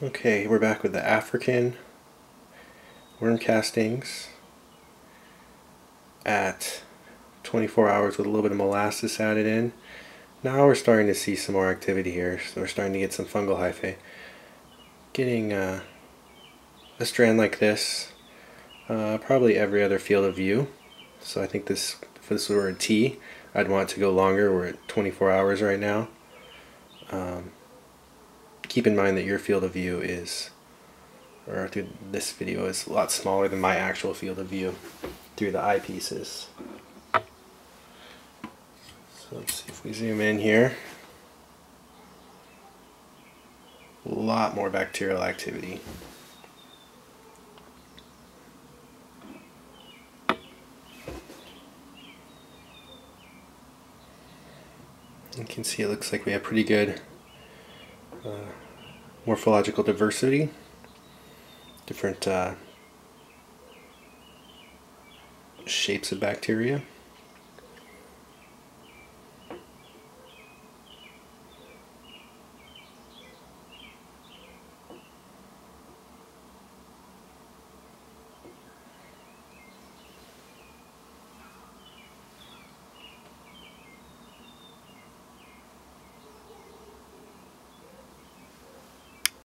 Okay, we're back with the African worm castings at 24 hours with a little bit of molasses added in. Now we're starting to see some more activity here, so we're starting to get some fungal hyphae. Getting uh, a strand like this, uh, probably every other field of view. So I think this, if this were a tea, I'd want it to go longer. We're at 24 hours right now. Um, keep in mind that your field of view is, or through this video, is a lot smaller than my actual field of view through the eyepieces. So let's see if we zoom in here. A lot more bacterial activity. You can see it looks like we have pretty good uh, morphological diversity, different uh, shapes of bacteria.